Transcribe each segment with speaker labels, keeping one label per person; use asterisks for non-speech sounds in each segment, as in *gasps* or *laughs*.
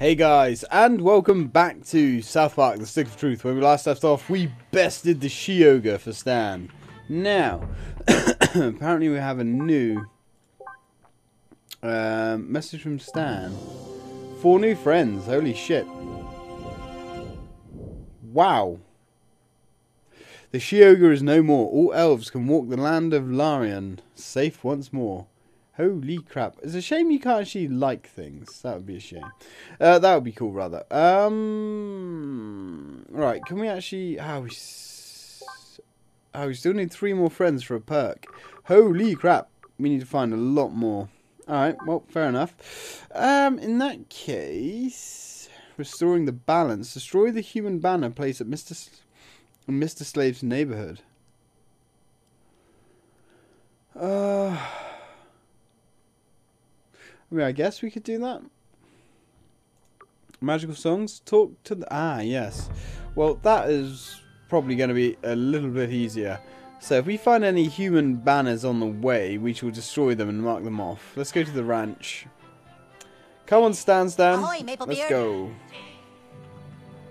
Speaker 1: Hey guys, and welcome back to South Park, The Stick of Truth. where we last left off, we bested the She-Ogre for Stan. Now, *coughs* apparently we have a new um, message from Stan. Four new friends, holy shit. Wow. The She-Ogre is no more. All elves can walk the land of Larian, safe once more. Holy crap. It's a shame you can't actually like things. That would be a shame. Uh, that would be cool, rather. Um, right, can we actually... Oh, we, oh, we still need three more friends for a perk. Holy crap. We need to find a lot more. Alright, well, fair enough. Um, in that case... Restoring the balance. Destroy the human banner placed at Mr. S Mr. Slave's neighborhood. Uh... I mean, I guess we could do that. Magical songs? Talk to the... Ah, yes. Well, that is probably going to be a little bit easier. So if we find any human banners on the way, we shall destroy them and mark them off. Let's go to the ranch. Come on, Stan Stan.
Speaker 2: Ahoy,
Speaker 1: Let's go.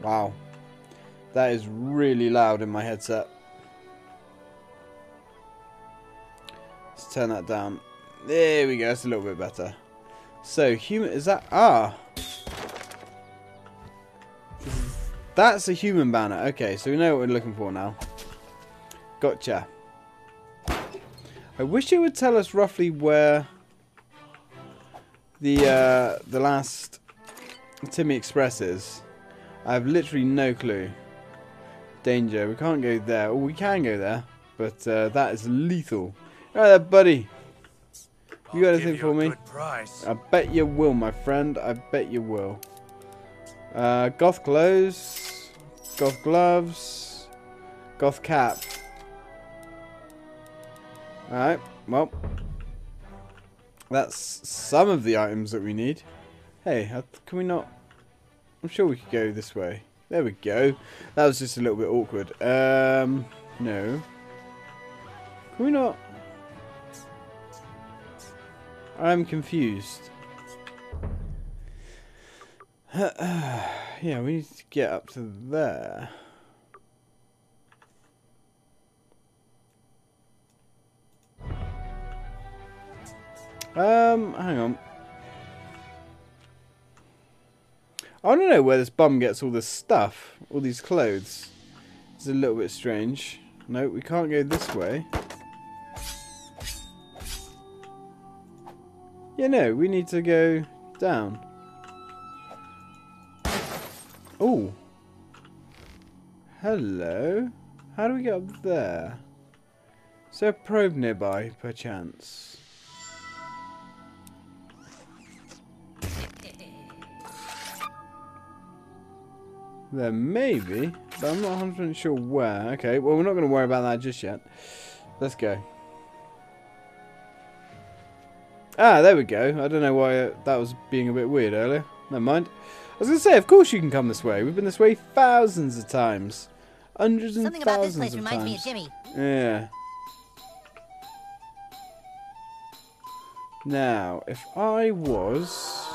Speaker 1: Wow. That is really loud in my headset. Let's turn that down. There we go. That's a little bit better. So, human... Is that... Ah! That's a human banner. Okay, so we know what we're looking for now. Gotcha. I wish it would tell us roughly where the uh, the last Timmy Express is. I have literally no clue. Danger. We can't go there. Oh, we can go there. But uh, that is lethal. Alright there, buddy. You got anything for me? I bet you will, my friend. I bet you will. Uh, goth clothes, goth gloves, goth cap. Alright, well. That's some of the items that we need. Hey, can we not... I'm sure we could go this way. There we go. That was just a little bit awkward. Um, no. Can we not... I'm confused. *sighs* yeah, we need to get up to there. Um, hang on. I don't know where this bum gets all this stuff, all these clothes. It's a little bit strange. No, we can't go this way. Yeah, no, we need to go down. Oh. Hello. How do we get up there? Is there a probe nearby, perchance? There may be, but I'm not 100% sure where. Okay, well, we're not going to worry about that just yet. Let's go. Ah, there we go. I don't know why uh, that was being a bit weird earlier. Never mind. I was going to say, of course you can come this way. We've been this way thousands of times. Hundreds and
Speaker 2: Something
Speaker 1: thousands
Speaker 2: about this place
Speaker 1: of
Speaker 2: reminds
Speaker 1: times.
Speaker 2: me of Jimmy.
Speaker 1: Yeah. Now, if I was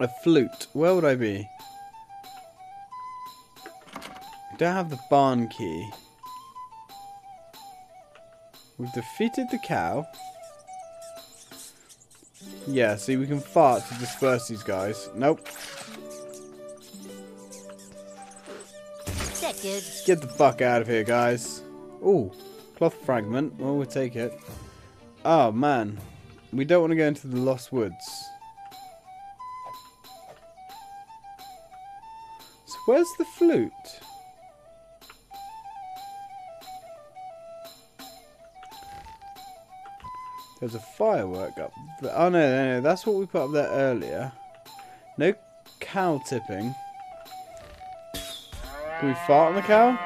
Speaker 1: a flute, where would I be? I don't have the barn key. We've defeated the cow. Yeah, see, we can fart to disperse these guys. Nope. Get the fuck out of here, guys. Ooh, cloth fragment. Well, we'll take it. Oh, man. We don't want to go into the Lost Woods. So where's the flute? There's a firework up there. Oh, no, no, no. That's what we put up there earlier. No cow tipping. Can we fart on the cow?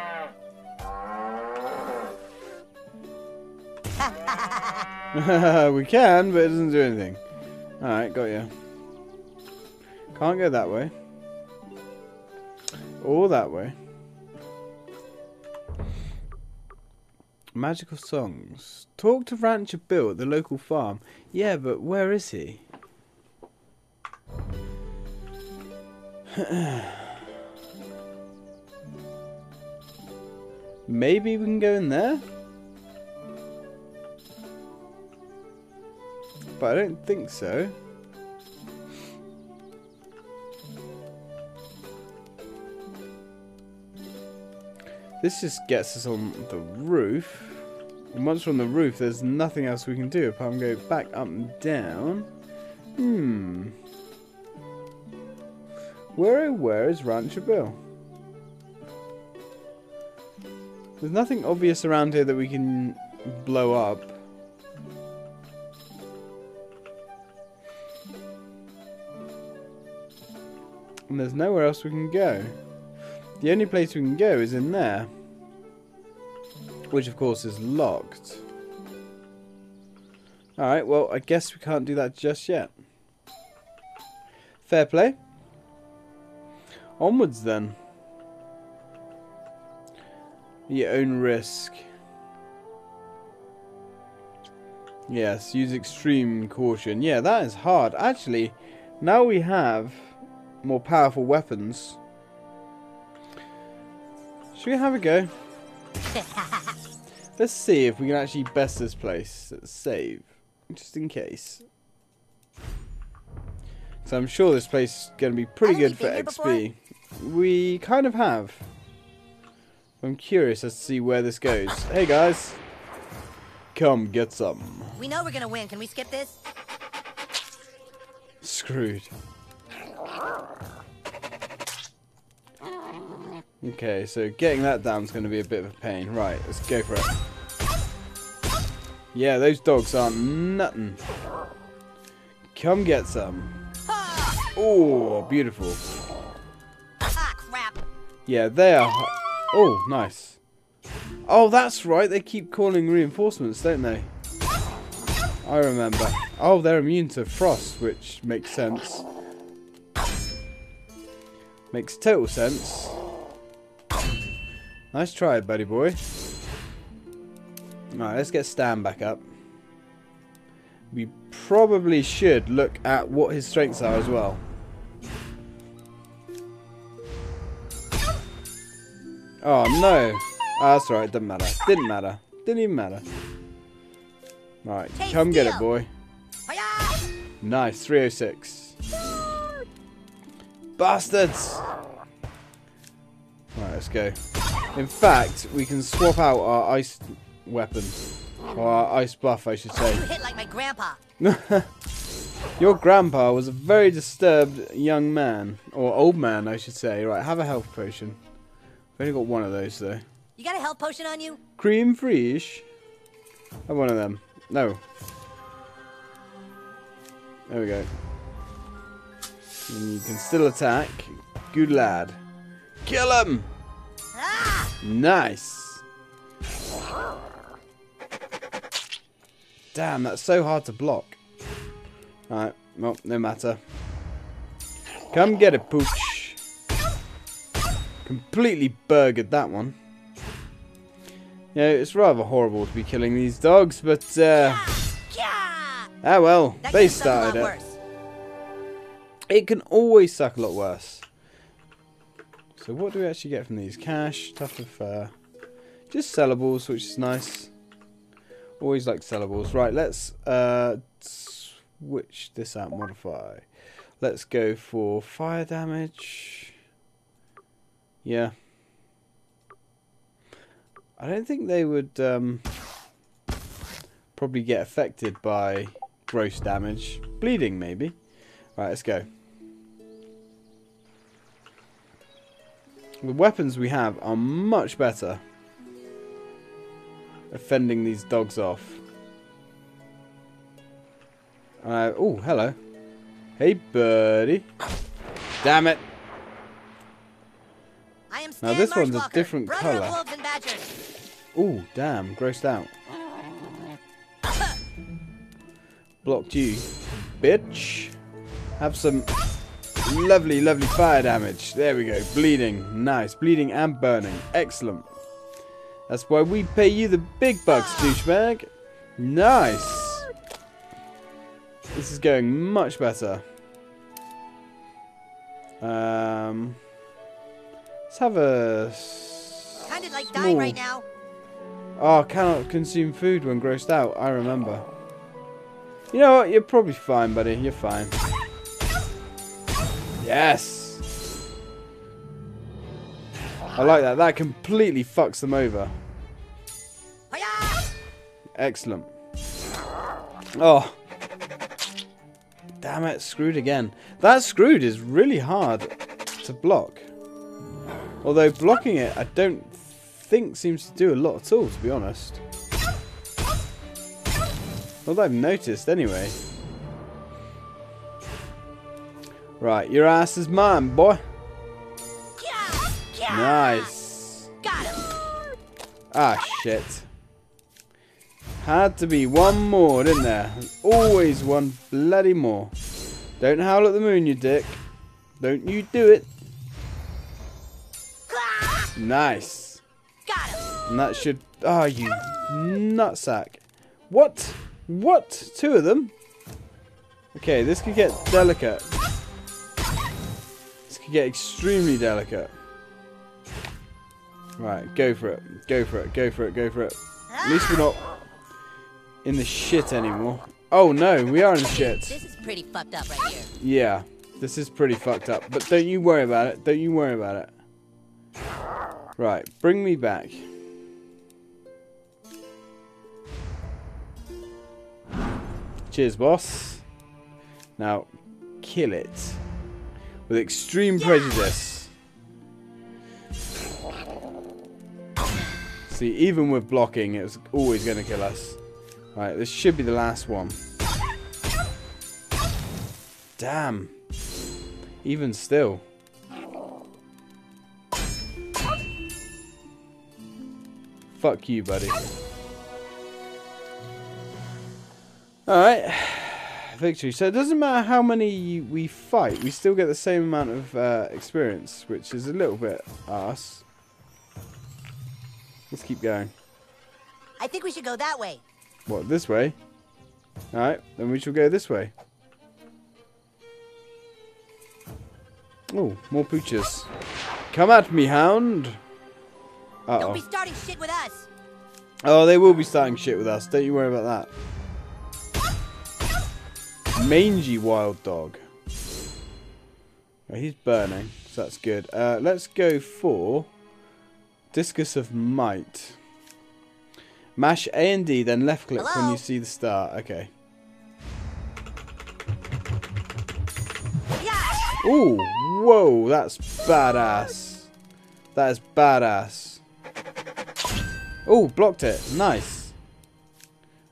Speaker 1: *laughs* we can, but it doesn't do anything. Alright, got you. Can't go that way. Or that way. Magical songs. Talk to Rancher Bill at the local farm. Yeah, but where is he? *clears throat* Maybe we can go in there? But I don't think so. This just gets us on the roof. And once we're on the roof, there's nothing else we can do apart from go back up and down. Hmm. Where oh where is Rancher Bill? There's nothing obvious around here that we can blow up. And there's nowhere else we can go. The only place we can go is in there. Which of course is locked. Alright, well I guess we can't do that just yet. Fair play. Onwards then. Your own risk. Yes, use extreme caution. Yeah, that is hard. Actually, now we have more powerful weapons. Should we have a go? *laughs* Let's see if we can actually best this place. Let's save. Just in case. So I'm sure this place is going to be pretty good for XP. We kind of have. I'm curious as to see where this goes. Hey guys. Come get some.
Speaker 2: We know we're gonna win. Can we skip this?
Speaker 1: Screwed. Okay, so getting that down is going to be a bit of a pain. Right, let's go for it. Yeah, those dogs are nothing. Come get some. Oh, beautiful.
Speaker 2: Ah.
Speaker 1: Yeah, they are. Oh, nice. Oh, that's right. They keep calling reinforcements, don't they? I remember. Oh, they're immune to frost, which makes sense. Makes total sense. Nice try, buddy boy. Alright, let's get Stan back up. We probably should look at what his strengths are as well. Oh no! Oh, that's right, it doesn't matter. Didn't matter. Didn't even matter. Right, come get it, boy. Nice, 306. Bastards! Right, let's go. In fact, we can swap out our ice weapon. Or our ice buff, I should say.
Speaker 2: You *laughs* hit like my grandpa. *laughs*
Speaker 1: Your grandpa was a very disturbed young man. Or old man, I should say. Right, have a health potion. I've only got one of those, though.
Speaker 2: You got a health potion on you?
Speaker 1: Cream freeze. Have one of them. No. There we go. And you can still attack. Good lad. Kill him!
Speaker 2: Ah!
Speaker 1: Nice. Damn, that's so hard to block. Alright, well, no matter. Come get it, Pooch. Completely burgered that one. Yeah, it's rather horrible to be killing these dogs, but, uh... Ah, well,
Speaker 2: That
Speaker 1: they
Speaker 2: game's sucked a lot
Speaker 1: started it.
Speaker 2: worse.
Speaker 1: It can always suck a lot worse. So what do we actually get from these? Cash, tuft of fur. Just sellables, which is nice. Always like sellables. Right, let's uh, switch this out, modify. Let's go for fire damage. Yeah. I don't think they would um, probably get affected by gross damage. Bleeding, maybe. Right, let's go. The weapons we have are much better fending these dogs off. Uh, oh, hello. Hey, birdie. Damn it.
Speaker 2: I am
Speaker 1: Now, this one's a different colour.
Speaker 2: Of wolves and badgers.
Speaker 1: Oh, damn. Grossed out. Blocked you. Bitch. Have some lovely, lovely fire damage. There we go. Bleeding. Nice. Bleeding and burning. Excellent. That's why we pay you the big bucks, douchebag. Nice. This is going much better. Um, let's have a
Speaker 2: Kinda like dying right now.
Speaker 1: Oh, cannot consume food when grossed out. I remember. You know what? You're probably fine, buddy. You're fine. Yes. I like that. That completely fucks them over. Excellent. Oh. Damn it, screwed again. That screwed is really hard to block. Although blocking it, I don't think seems to do a lot at all, to be honest. Not that I've noticed, anyway. Right, your ass is mine, boy. Nice.
Speaker 2: Got him!
Speaker 1: Ah, shit. Had to be one more, didn't there? Always one bloody more. Don't howl at the moon, you dick. Don't you do it. Nice.
Speaker 2: Got him!
Speaker 1: And that should... Ah, you nutsack. What? What? Two of them? Okay, this could get delicate. This could get extremely delicate. Right, go for it. Go for it. Go for it. Go for it. At least we're not in the shit anymore. Oh no, we are in the shit.
Speaker 2: This is pretty fucked up right here.
Speaker 1: Yeah, this is pretty fucked up. But don't you worry about it. Don't you worry about it. Right, bring me back. Cheers, boss. Now, kill it. With extreme prejudice. See, even with blocking, it was always going to kill us. Right, this should be the last one. Damn. Even still. Fuck you, buddy. Alright. Victory. So it doesn't matter how many we fight, we still get the same amount of uh, experience, which is a little bit arse. Let's keep going.
Speaker 2: I think we should go that way.
Speaker 1: What, this way? Alright, then we shall go this way. Oh, more pooches. Come at me, hound! Uh
Speaker 2: Don't be
Speaker 1: oh.
Speaker 2: starting shit with us.
Speaker 1: Oh, they will be starting shit with us. Don't you worry about that. Mangy wild dog. Oh, he's burning, so that's good. Uh, let's go for Discus of Might. Mash A and D, then left click when you see the star. Okay.
Speaker 2: Yeah!
Speaker 1: Ooh, whoa, that's badass. That is badass. Oh, blocked it. Nice.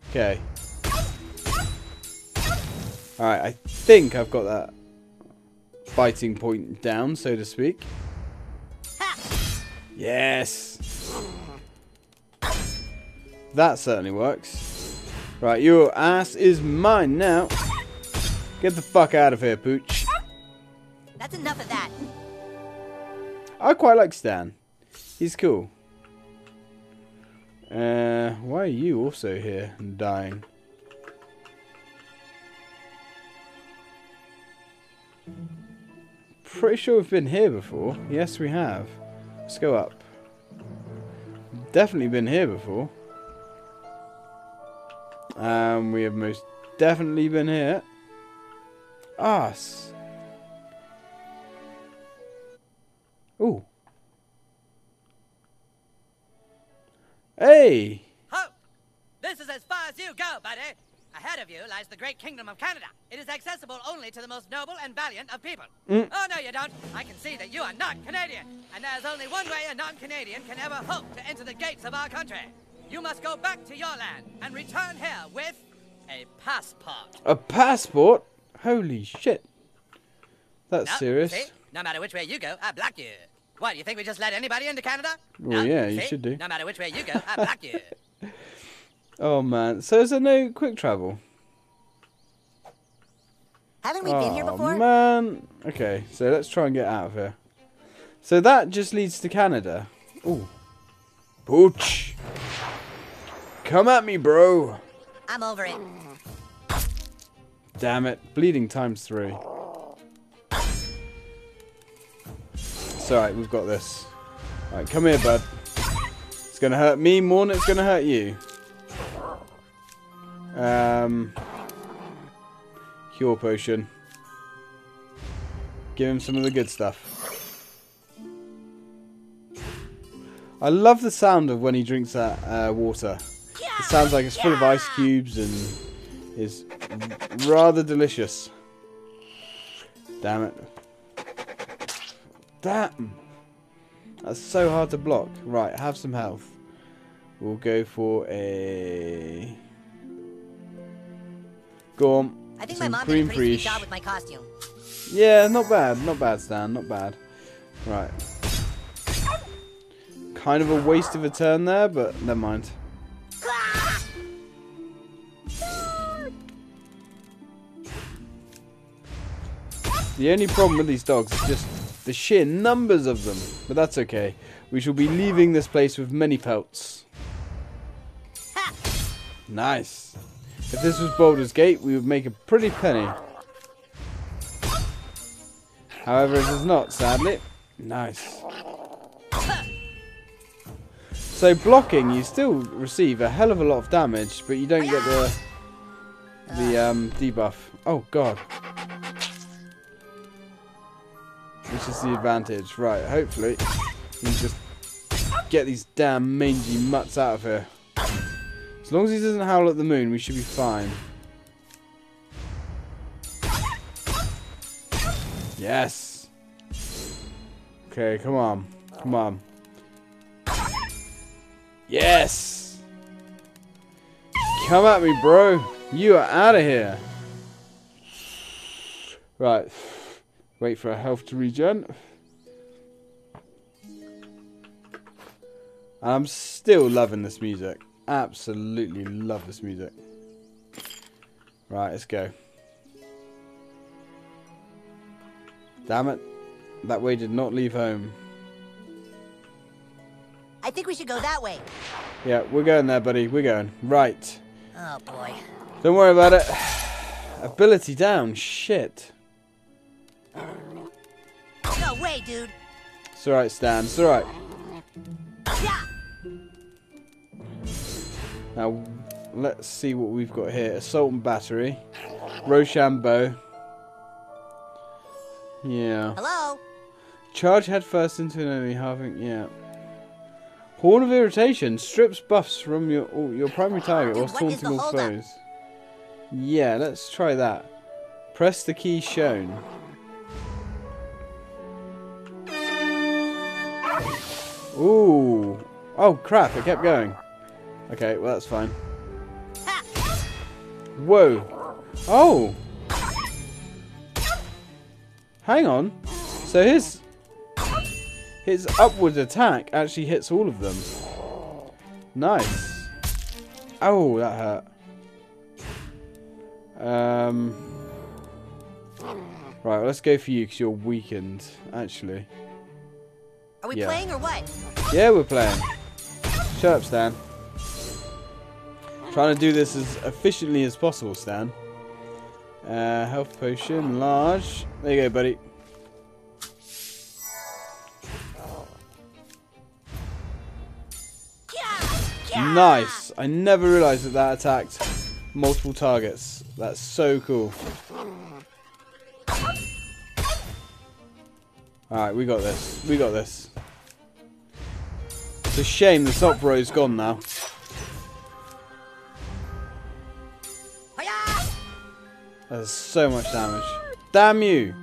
Speaker 1: Okay. Alright, I think I've got that fighting point down, so to speak.
Speaker 2: Ha!
Speaker 1: Yes. That certainly works. Right, your ass is mine now. Get the fuck out of here, Pooch.
Speaker 2: That's enough of that.
Speaker 1: I quite like Stan. He's cool. Uh, why are you also here and dying? Pretty sure we've been here before. Yes, we have. Let's go up. Definitely been here before. Um, we have most definitely been here. Us. Ooh. Hey!
Speaker 3: This is as far as you go, buddy. Ahead of you lies the great kingdom of Canada. It is accessible only to the most noble and valiant of people.
Speaker 1: Mm.
Speaker 3: Oh, no, you don't. I can see that you are not Canadian. And there's only one way a non Canadian can ever hope to enter the gates of our country. You must go back to your land and return here with a passport.
Speaker 1: A passport? Holy shit. That's
Speaker 3: No,
Speaker 1: serious.
Speaker 3: See? No matter which way you go, I block you. What, do you think we just let anybody into Canada?
Speaker 1: Well,
Speaker 3: no,
Speaker 1: yeah, you should do.
Speaker 3: No matter which way you go, I block you. *laughs*
Speaker 1: Oh man. So is there no quick travel?
Speaker 2: Haven't we been here
Speaker 1: Oh
Speaker 2: before?
Speaker 1: man. Okay, so let's try and get out of here. So that just leads to Canada. Ooh. Pooch. Come at me, bro.
Speaker 2: I'm over it.
Speaker 1: Damn it. Bleeding times three. It's alright, we've got this. Alright, come here, bud. It's gonna hurt me more than it's gonna hurt you. Um, cure potion. Give him some of the good stuff. I love the sound of when he drinks that uh, water. It sounds like it's full of ice cubes and is rather delicious. Damn it. Damn. That's so hard to block. Right, have some health. We'll go for a... Go on.
Speaker 2: I think
Speaker 1: some
Speaker 2: my mom
Speaker 1: cream
Speaker 2: did a pretty job with my costume.
Speaker 1: Yeah, not bad. Not bad, Stan. Not bad. Right. Kind of a waste of a turn there, but never mind. The only problem with these dogs is just the sheer numbers of them. But that's okay. We shall be leaving this place with many pelts. Nice. If this was Baldur's Gate, we would make a pretty penny. However, it is not, sadly. Nice. So blocking, you still receive a hell of a lot of damage, but you don't get the the um, debuff. Oh god. Which is the advantage. Right, hopefully we can just get these damn mangy mutts out of here. As long as he doesn't howl at the moon, we should be fine. Yes. Okay, come on. Come on. Yes. Come at me, bro. You are out of here. Right. Wait for our health to regen. I'm still loving this music. Absolutely love this music. Right, let's go. Damn it. That way did not leave home.
Speaker 2: I think we should go that way.
Speaker 1: Yeah, we're going there, buddy. We're going. Right.
Speaker 2: Oh boy.
Speaker 1: Don't worry about it. Ability down. Shit.
Speaker 2: No way, dude.
Speaker 1: It's alright, Stan. It's alright. Now, let's see what we've got here. Assault and battery. Rochambeau. Yeah.
Speaker 2: Hello.
Speaker 1: Charge headfirst into an enemy, halving. Yeah. Horn of Irritation strips buffs from your oh, your primary target
Speaker 2: or
Speaker 1: while
Speaker 2: what is the
Speaker 1: taunting all foes. Yeah, let's try that. Press the key shown. Ooh. Oh crap! It kept going. Okay, well that's fine. Whoa. Oh. Hang on. So his his upward attack actually hits all of them. Nice. Oh, that hurt. Um. Right, well, let's go for you because you're weakened. Actually.
Speaker 2: Are we
Speaker 1: Yeah.
Speaker 2: playing or what?
Speaker 1: Yeah, we're playing. Shut up, Stan. Trying to do this as efficiently as possible, Stan. Uh, health potion, large. There you go, buddy. Nice. I never realised that that attacked multiple targets. That's so cool. Alright, we got this. We got this. It's a shame the top row's gone now. That's so much damage. Damn you!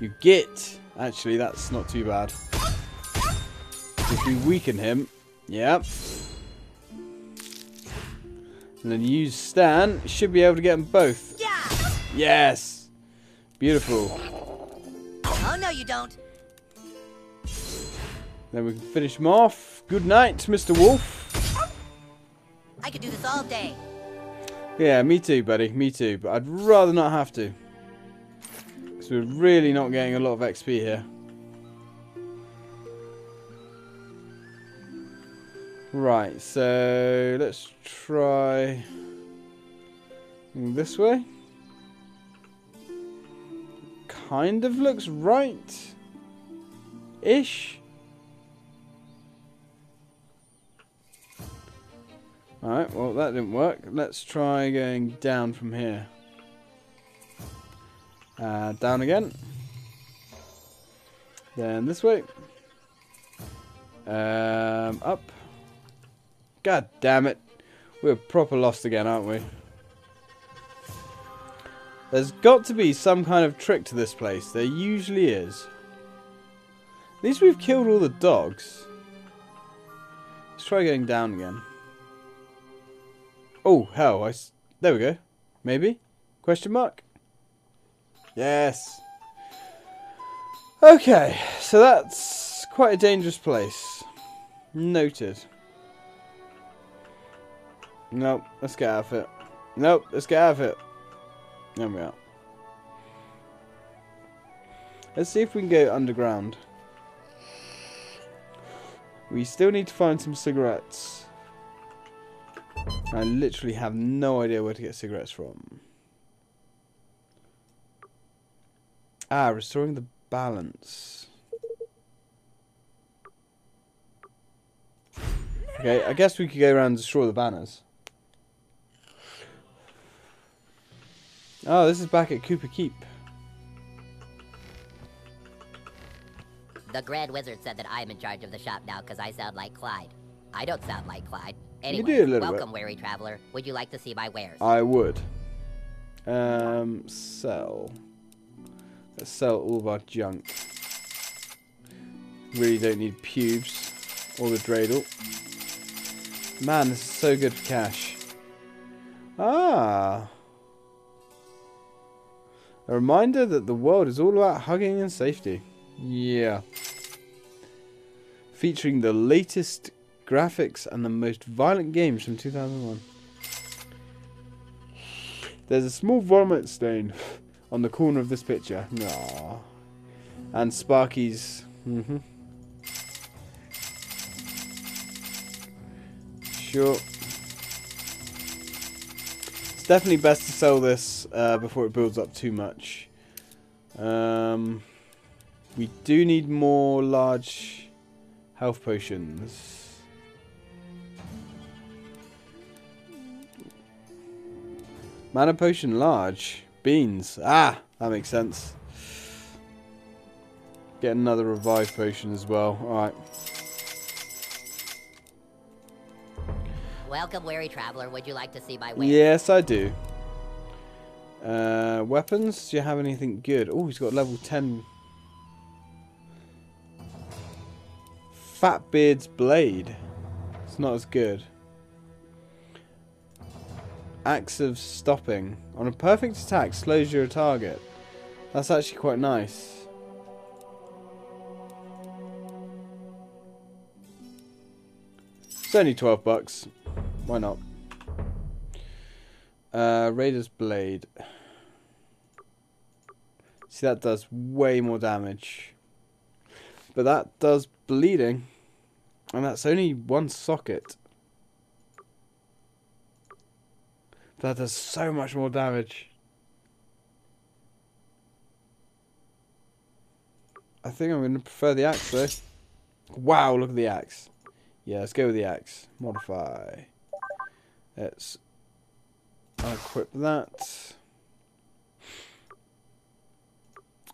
Speaker 1: You get. Actually, that's not too bad. If we weaken him, yep. And then use Stan, should be able to get them both.
Speaker 2: Yeah.
Speaker 1: Yes! Beautiful.
Speaker 2: Oh no, you don't.
Speaker 1: Then we can finish him off. Good night, Mr. Wolf.
Speaker 2: I could do this all day.
Speaker 1: Yeah, me too, buddy. Me too. But I'd rather not have to. Because we're really not getting a lot of XP here. Right, so let's try this way. Kind of looks right. Ish. Alright, well that didn't work. Let's try going down from here. Uh, down again. Then this way. Um, up. God damn it. We're proper lost again, aren't we? There's got to be some kind of trick to this place. There usually is. At least we've killed all the dogs. Let's try going down again. Oh, hell. I there we go. Maybe? Question mark? Yes. Okay, so that's quite a dangerous place. Noted. Nope, let's get out of it. Nope, let's get out of it. There we are. Let's see if we can go underground. We still need to find some cigarettes. I literally have no idea where to get cigarettes from. Ah, restoring the balance. Okay, I guess we could go around and destroy the banners. Oh, this is back at Kupa Keep.
Speaker 4: The Grand Wizard said that I'm in charge of the shop now because I sound like Clyde. I don't sound like Clyde. Anyway,
Speaker 1: do a little
Speaker 4: welcome,
Speaker 1: bit.
Speaker 4: weary traveler. Would you like to see my wares?
Speaker 1: I would. Um, sell. Let's sell all of our junk. Really don't need pubes or the dreidel. Man, this is so good for cash. Ah. A reminder that the world is all about hugging and safety. Yeah. Featuring the latest graphics and the most violent games from 2001. There's a small vomit stain on the corner of this picture. Aww. And Sparky's. hmm Sure. It's definitely best to sell this uh, before it builds up too much. Um, we do need more large health potions. Mana potion large. Beans. Ah, that makes sense. Get another revive potion as well. Alright.
Speaker 4: Welcome, weary traveler. Would you like to see my wares?
Speaker 1: Yes, I do. Uh, weapons? Do you have anything good? Oh, he's got level 10. Fatbeard's Blade. It's not as good. Axe of Stopping. On a perfect attack, slows your target. That's actually quite nice. It's only 12 bucks. Why not? Uh, Raider's Blade. See, that does way more damage. But that does bleeding. And that's only one socket. That does so much more damage. I think I'm going to prefer the axe though. Wow, look at the axe. Yeah, let's go with the axe. Modify. Let's equip that.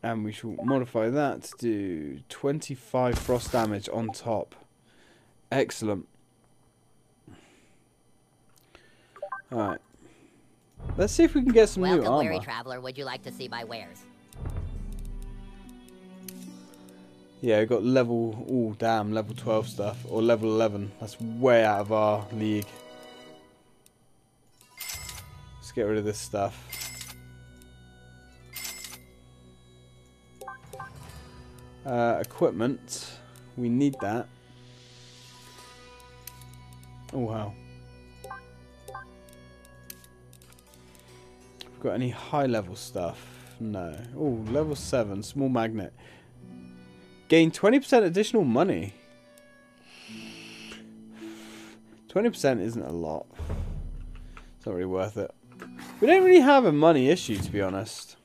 Speaker 1: And we shall modify that to do 25 frost damage on top. Excellent. Alright. Let's see if we can get some new
Speaker 4: Welcome, weary
Speaker 1: armor.
Speaker 4: traveler. Would you like to see my wares?
Speaker 1: Yeah, we got level, oh damn, level 12 stuff. Or level 11. That's way out of our league. Let's get rid of this stuff. Uh, equipment. We need that. Oh wow. Got any high level stuff? No. Oh, level 7, small magnet. Gain 20% additional money. 20% isn't a lot. It's not really worth it. We don't really have a money issue, to be honest.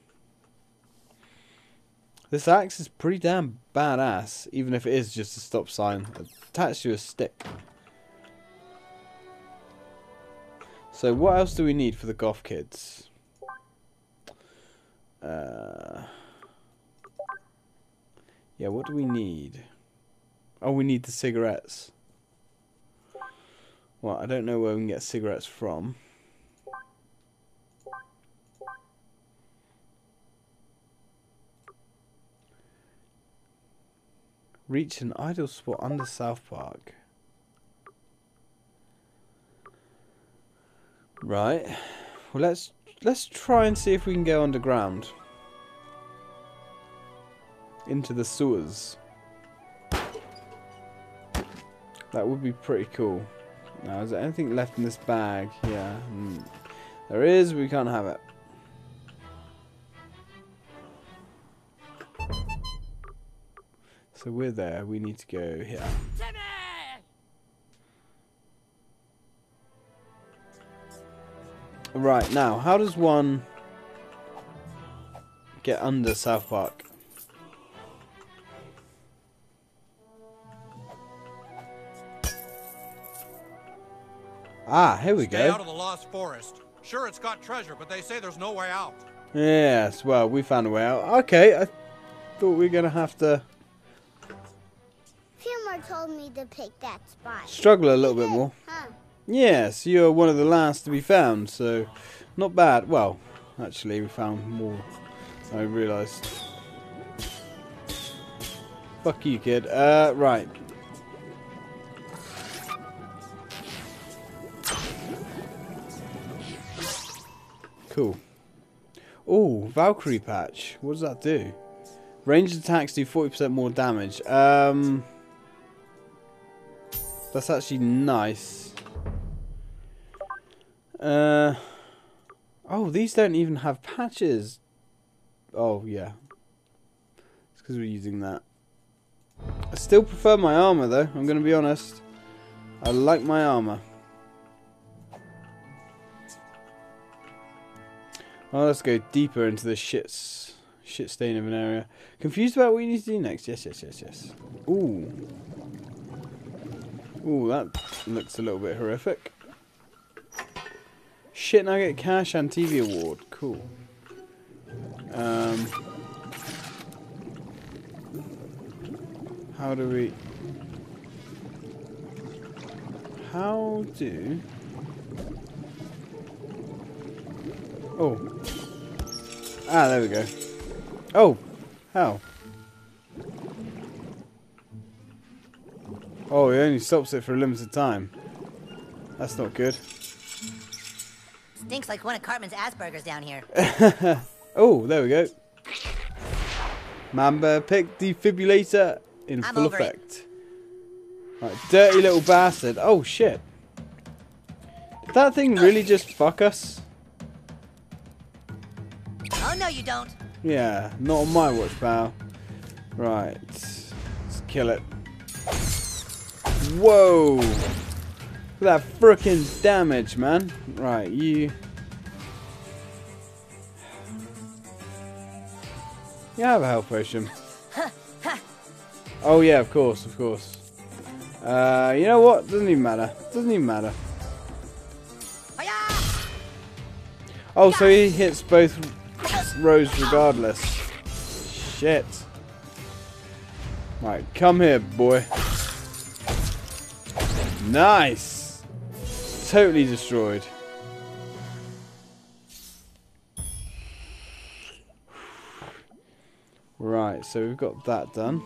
Speaker 1: This axe is pretty damn badass, even if it is just a stop sign attached to a stick. So what else do we need for the goth kids? Uh, yeah, what do we need? Oh, we need the cigarettes. Well, I don't know where we can get cigarettes from. Reach an idle spot under South Park. Right. Well, let's let's try and see if we can go underground into the sewers. That would be pretty cool. Now, is there anything left in this bag? Yeah. Mm. There is, we can't have it. So we're there, we need to go here. Right, now, how does one get under South Park? Ah, here we
Speaker 5: Stay out
Speaker 1: go.
Speaker 5: of the Lost Forest. Sure, it's got treasure, but they say there's no way out.
Speaker 1: Yes, well, we found a way out. Okay, I thought we were going to have to
Speaker 6: Fillmore told me to pick that spot.
Speaker 1: struggle a little bit more. Yes, you're one of the last to be found, so not bad. Well, actually, we found more I realised. Fuck you, kid. Uh, right. Cool. Oh, Valkyrie patch. What does that do? Ranged attacks do 40% more damage. Um, that's actually nice. Uh, oh, these don't even have patches. Oh, yeah. It's because we're using that. I still prefer my armor, though. I'm going to be honest. I like my armor. Well, let's go deeper into the shits. shit stain of an area. Confused about what you need to do next? Yes, yes, yes, yes. Ooh. Ooh, that looks a little bit horrific. Shit Nugget Cash and TV Award. Cool. Um, how do we... How do... Oh. Ah, there we go. Oh. How? Oh, he only stops it for a limited time. That's not good.
Speaker 2: Stinks like one of Cartman's Asperger's down here. *laughs*
Speaker 1: Oh, there we go. Mamba pick defibrillator in
Speaker 2: I'm
Speaker 1: full
Speaker 2: it.
Speaker 1: effect. Right, dirty little bastard. Oh shit. Did that thing really just fuck us?
Speaker 2: Oh, no, you don't.
Speaker 1: Yeah, not on my watch, pal. Right. Let's kill it. Whoa! Look at that frickin' damage, man. Right, you. You have a health potion. oh, yeah, of course, of course. Uh, you know what? Doesn't even matter. Doesn't even matter. Oh, so he hits both rows regardless. Shit. Right, come here, boy. Nice. Totally destroyed. Right, so we've got that done.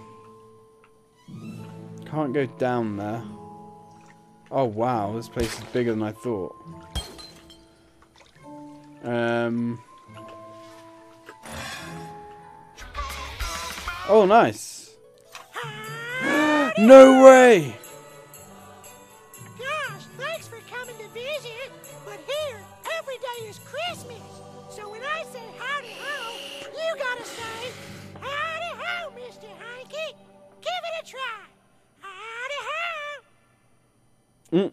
Speaker 1: Can't go down there. Oh wow, this place is bigger than I thought. Um. Oh, nice. *gasps* no way.
Speaker 7: Is Christmas. So when I say howdy ho, you gotta say howdy ho, Mr. Hanky. Give it a try. Howdy ho.
Speaker 1: Mm.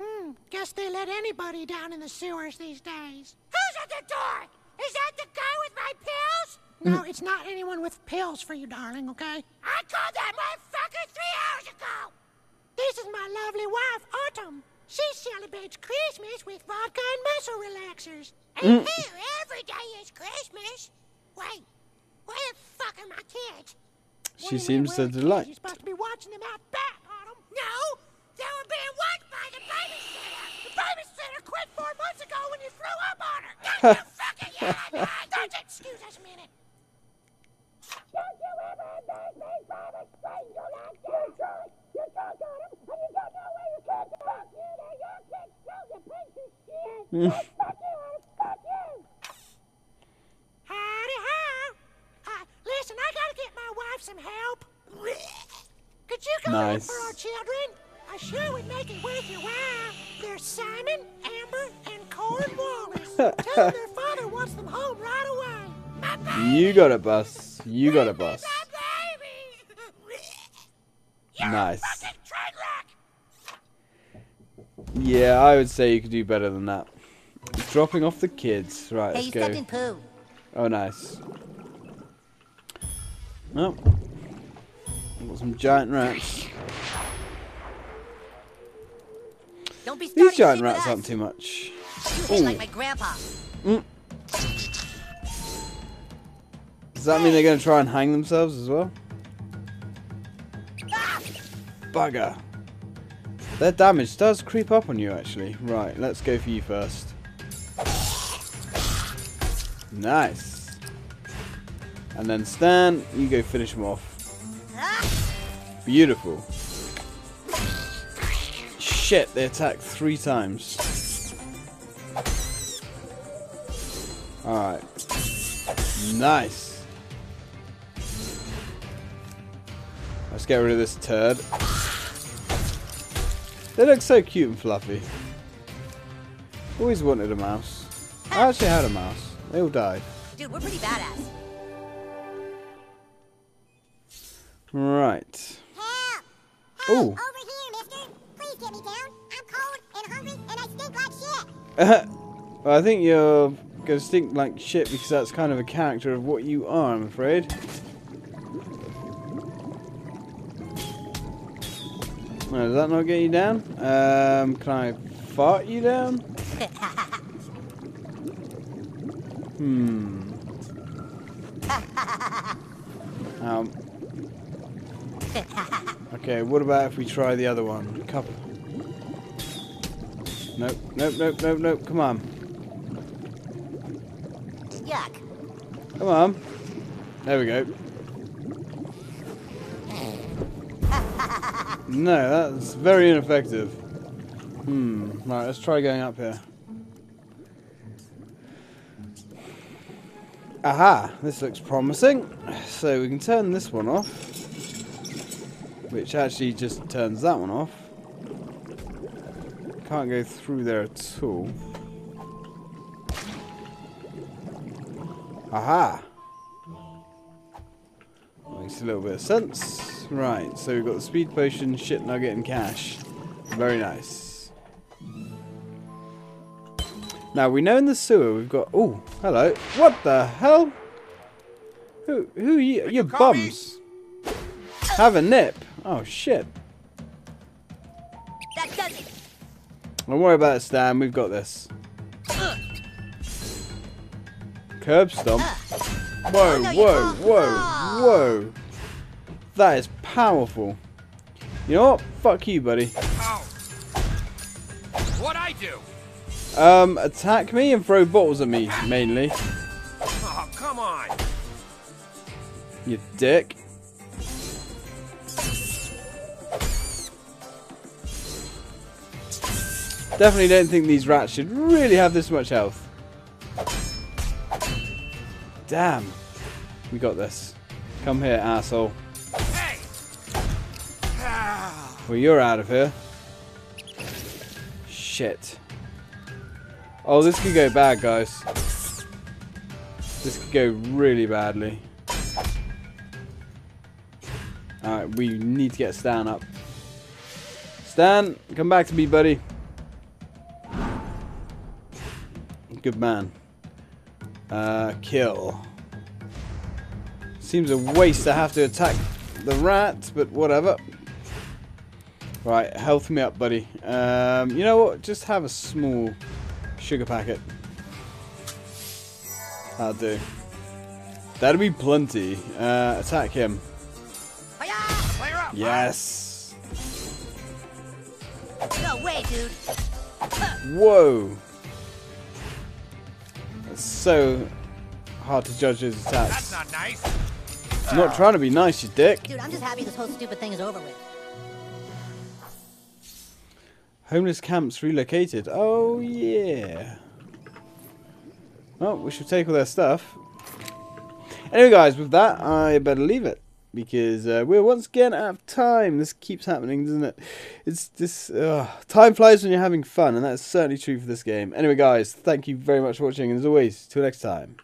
Speaker 7: Hmm, guess they let anybody down in the sewers these days. Who's Who's at the door? Is that the guy with my pills? No, it's not anyone with pills for you, darling, okay? I called that motherfucker three hours ago! This is my lovely wife, Autumn. She celebrates Christmas with vodka and muscle relaxers. And mm. here, every day is Christmas. Wait, where the fuck are my kids?
Speaker 1: She
Speaker 7: do
Speaker 1: seems to
Speaker 7: are the kids?
Speaker 1: delight.
Speaker 7: You're supposed to be watching them out back, Autumn. No, they were being watched by the babysitter. The babysitter quit four months ago when you threw up on her. Don't you fucking yell at me. Don't you excuse us a minute. Don't you ever make me promise things you're not doing, of fuck you, Fuck you. Howdy ho. Uh, listen, I gotta get my wife some help. Could you go
Speaker 1: Nice.
Speaker 7: for our children? I sure would make it worth your while. There's Simon, Amber, and Cornwallis. *laughs* Tell them their father wants them home right away.
Speaker 1: You got it, boss. You got it, boss.
Speaker 7: My baby! *laughs* You're
Speaker 1: Nice.
Speaker 7: a fucking train wreck!
Speaker 1: Yeah, I would say you could do better than that. Dropping off the kids. Right,
Speaker 2: Hey,
Speaker 1: let's go.
Speaker 2: stepped in poo.
Speaker 1: Oh, nice. Oh. Got some giant rats.
Speaker 2: Don't be starting
Speaker 1: These giant rats aren't too much.
Speaker 2: You like my grandpa. Mm.
Speaker 1: Does that mean they're going to try and hang themselves as well? Bugger. Their damage does creep up on you, actually. Right, let's go for you first. Nice. And then Stan, you go finish them off. Beautiful. Shit, they attack three times. Alright. Nice. Let's get rid of this turd. They look so cute and fluffy. Always wanted a mouse. I actually had a mouse. They all died.
Speaker 2: Dude, we're pretty badass.
Speaker 1: Right.
Speaker 6: Help!
Speaker 1: Ooh.
Speaker 6: Over here, mister. Please get me down. I'm cold and hungry and I stink like shit. *laughs*
Speaker 1: well, I think you're going to stink like shit because that's kind of a character of what you are, I'm afraid. Does that not get you down? Um, can I fart you down? hmm. Um. Okay, what about if we try the other one? Couple. Nope, nope, nope, nope, nope. Come on.
Speaker 2: Yuck.
Speaker 1: Come on. There we go. No, that's very ineffective. Hmm. Right, let's try going up here. Aha! This looks promising. So we can turn this one off. Which actually just turns that one off. Can't go through there at all. Aha! Makes a little bit of sense. Right, so we've got the speed potion, shit nugget, and cash. Very nice. Now we know in the sewer we've got. Oh, hello. What the hell? Who? Who are you? You're
Speaker 5: call me?
Speaker 1: bums. Have a nip. Oh shit.
Speaker 2: That does it.
Speaker 1: Don't worry about it, Stan. We've got this. Curb stomp. Whoa,
Speaker 2: no,
Speaker 1: whoa, whoa,
Speaker 2: Ah.
Speaker 1: whoa. That is powerful. You know what? Fuck you, buddy.
Speaker 5: Ow. What'd I do?
Speaker 1: Um, attack me and throw bottles at me, mainly.
Speaker 5: Oh, come on.
Speaker 1: You dick. Definitely don't think these rats should really have this much health. Damn. We got this. Come here, asshole. Well, you're out of here. Shit. Oh, this could go bad, guys. This could go really badly. Alright, we need to get Stan up. Stan, come back to me, buddy. Good man. Uh, kill. Seems a waste to have to attack the rat, but whatever. Right, health me up, buddy. Um, you know what? Just have a small sugar packet. That'll do. That'll be plenty. Uh, attack him. Yes.
Speaker 2: No way, dude.
Speaker 1: Whoa. That's so hard to judge his attacks.
Speaker 5: That's not nice.
Speaker 1: I'm not trying to be nice, you dick.
Speaker 2: Dude, I'm just happy this whole stupid thing is over with.
Speaker 1: Homeless camps relocated. Oh, yeah. Well, we should take all their stuff. Anyway, guys, with that, I better leave it. Because uh, we're once again out of time. This keeps happening, doesn't it? It's this. Uh, time flies when you're having fun, and that's certainly true for this game. Anyway, guys, thank you very much for watching, and as always, till next time.